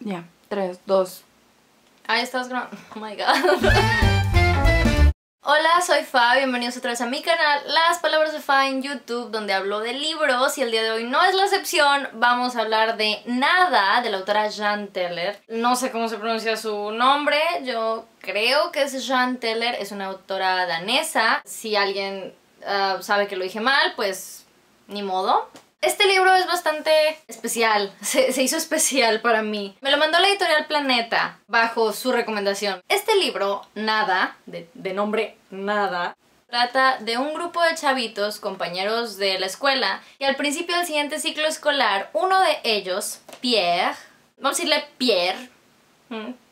Ya, tres, dos. Ahí estás grabando. Oh my god. Hola, soy Fa, bienvenidos otra vez a mi canal Las Palabras de Fa en YouTube donde hablo de libros y el día de hoy no es la excepción vamos a hablar de Nada de la autora Jean Teller no sé cómo se pronuncia su nombre, yo creo que es Jean Teller, es una autora danesa si alguien ah, sabe que lo dije mal, pues ni modo este libro es bastante especial, se, hizo especial para mí. Me lo mandó la editorial Planeta bajo su recomendación. Este libro, Nada, de, nombre Nada, Trata de un grupo de chavitos, compañeros de la escuela, y al principio del siguiente ciclo escolar, uno de ellos, Pierre, vamos a decirle Pierre,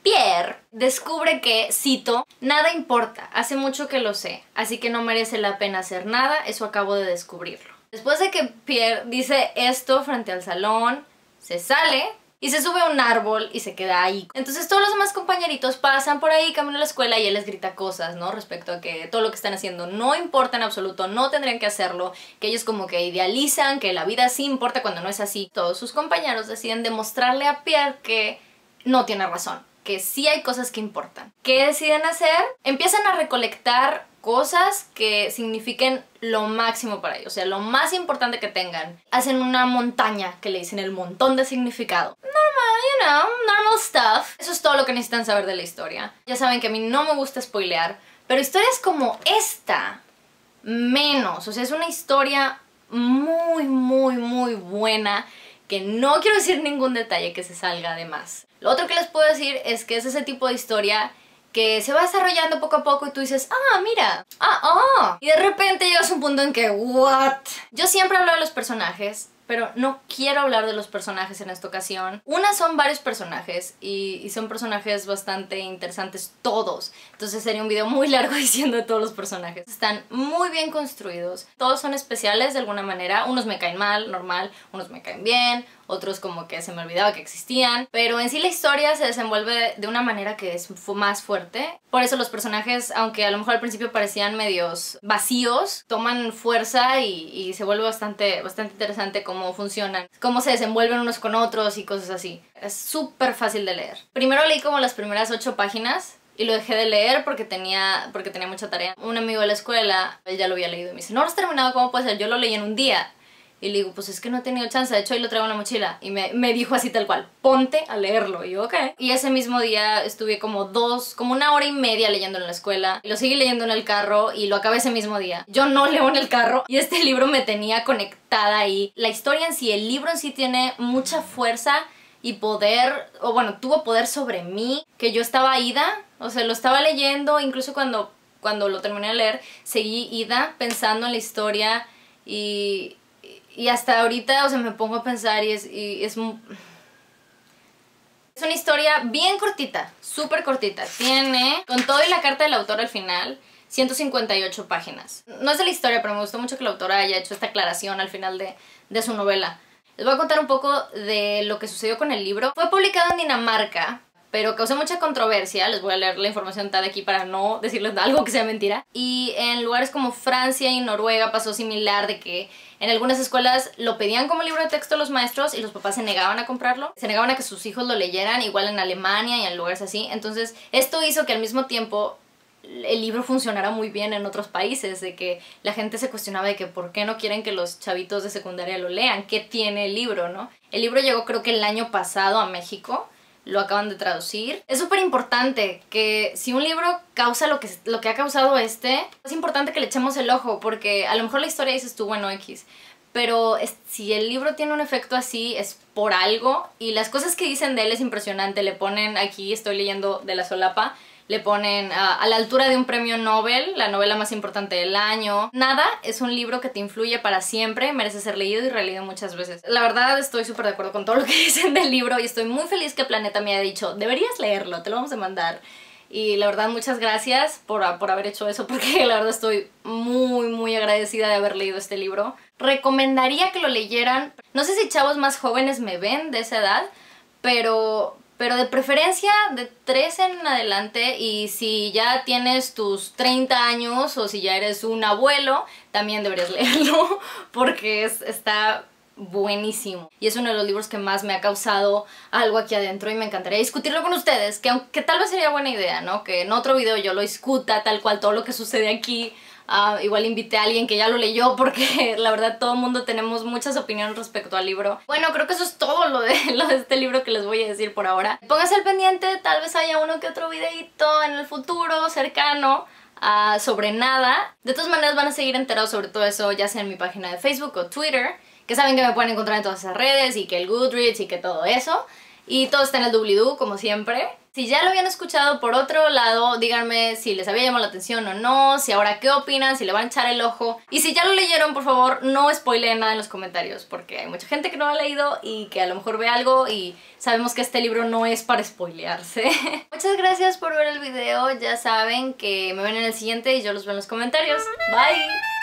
Pierre descubre que, cito, nada importa, hace mucho que lo sé, así que no merece la pena hacer nada, eso acabo de descubrirlo. Después de que Pierre dice esto frente al salón, se sale y se sube a un árbol y se queda ahí. Entonces todos los demás compañeritos pasan por ahí, camino a la escuela y él les grita cosas, ¿no? Respecto a que todo lo que están haciendo no importa en absoluto, no tendrían que hacerlo, que ellos como que idealizan, que la vida sí importa cuando no es así. Todos sus compañeros deciden demostrarle a Pierre que no tiene razón, que sí hay cosas que importan. ¿Qué deciden hacer? Empiezan a recolectar cosas que signifiquen lo máximo para ellos, o sea, lo más importante que tengan. Hacen una montaña que le dicen el montón de significado. Normal, you know, normal stuff. Eso es todo lo que necesitan saber de la historia. Ya saben que a mí no me gusta spoilear, pero historias como esta, menos. O sea, es una historia muy, muy, muy buena que no quiero decir ningún detalle que se salga de más. Lo otro que les puedo decir es que es ese tipo de historia que se va desarrollando poco a poco y tú dices, ah, mira, ah, ah. Y de repente llegas a un punto en que, what? Yo siempre hablo de los personajes pero no quiero hablar de los personajes en esta ocasión. Una son varios personajes y, son personajes bastante interesantes todos. Entonces sería un video muy largo diciendo de todos los personajes. Están muy bien construidos. Todos son especiales de alguna manera. Unos me caen mal, normal. Unos me caen bien. Otros como que se me olvidaba que existían. Pero en sí la historia se desenvuelve de una manera que es más fuerte. Por eso los personajes, aunque a lo mejor al principio parecían medios vacíos, toman fuerza y, y se vuelve bastante, bastante interesante cómo funcionan, cómo se desenvuelven unos con otros y cosas así. Es súper fácil de leer. Primero leí como las primeras ocho páginas y lo dejé de leer porque tenía, porque tenía mucha tarea. Un amigo de la escuela, ya lo había leído y me dice, no lo has terminado, ¿cómo puede ser? Yo lo leí en un día. Y le digo, pues es que no he tenido chance, de hecho ahí lo traigo en la mochila. Y me, me, dijo así tal cual, ponte a leerlo. Y yo, ok. Y ese mismo día estuve como dos, como una hora y media leyendo en la escuela. Y lo seguí leyendo en el carro y lo acabé ese mismo día. Yo no leo en el carro y este libro me tenía conectada ahí. La historia en sí, el libro en sí tiene mucha fuerza y poder, o bueno, tuvo poder sobre mí, que yo estaba ida, o sea, lo estaba leyendo, incluso cuando, cuando lo terminé de leer, seguí ida pensando en la historia y y hasta ahorita, o sea, me pongo a pensar y es... Es, es una historia bien cortita, súper cortita. Tiene, con todo y la carta del autor al final, 158 páginas. No es de la historia, pero me gustó mucho que la autora haya hecho esta aclaración al final de, de su novela. Les voy a contar un poco de lo que sucedió con el libro. Fue publicado en Dinamarca, pero causó mucha controversia. Les voy a leer la información tal aquí para no decirles algo que sea mentira. Y en lugares como Francia y Noruega pasó similar de que en algunas escuelas lo pedían como libro de texto los maestros y los papás se negaban a comprarlo. Se negaban a que sus hijos lo leyeran, igual en Alemania y en lugares así. Entonces, esto hizo que al mismo tiempo el libro funcionara muy bien en otros países, de que la gente se cuestionaba de que por qué no quieren que los chavitos de secundaria lo lean, qué tiene el libro, ¿no? El libro llegó creo que el año pasado a México lo acaban de traducir. Es súper importante que si un libro causa lo que, lo que ha causado este, es importante que le echemos el ojo porque a lo mejor la historia dices tú, bueno, X. Pero si el libro tiene un efecto así es por algo y las cosas que dicen de él es impresionante. Le ponen aquí, estoy leyendo de la solapa, le ponen a, la altura de un premio Nobel, la novela más importante del año. Nada, es un libro que te influye para siempre, merece ser leído y releído muchas veces. La verdad estoy súper de acuerdo con todo lo que dicen del libro y estoy muy feliz que Planeta me haya dicho, deberías leerlo, te lo vamos a mandar. Y la verdad, muchas gracias por, por, haber hecho eso, porque la verdad estoy muy, muy agradecida de haber leído este libro. Recomendaría que lo leyeran. No sé si chavos más jóvenes me ven de esa edad, pero, pero de preferencia de 13 en adelante y si ya tienes tus 30 años o si ya eres un abuelo, también deberías leerlo porque está buenísimo. Y es uno de los libros que más me ha causado algo aquí adentro y me encantaría discutirlo con ustedes, que aunque tal vez sería buena idea, ¿no? Que en otro video yo lo discuta tal cual todo lo que sucede aquí. Ah, igual invité a alguien que ya lo leyó porque la verdad todo el mundo tenemos muchas opiniones respecto al libro. Bueno, creo que eso es todo lo de, lo de este libro que les voy a decir por ahora. Pónganse al pendiente, tal vez haya uno que otro videito en el futuro cercano ah, sobre nada. De todas maneras van a seguir enterados sobre todo eso ya sea en mi página de Facebook o Twitter que saben que me pueden encontrar en todas esas redes y que el Goodreads y que todo eso. Y todo está en el doobly-doo, como siempre. Si ya lo habían escuchado por otro lado, díganme si les había llamado la atención o no, si ahora qué opinan, si le van a echar el ojo. Y si ya lo leyeron, por favor, no spoileen nada en los comentarios, porque hay mucha gente que no ha leído y que a lo mejor ve algo y sabemos que este libro no es para spoilearse. Muchas gracias por ver el video, ya saben que me ven en el siguiente y yo los veo en los comentarios. Bye!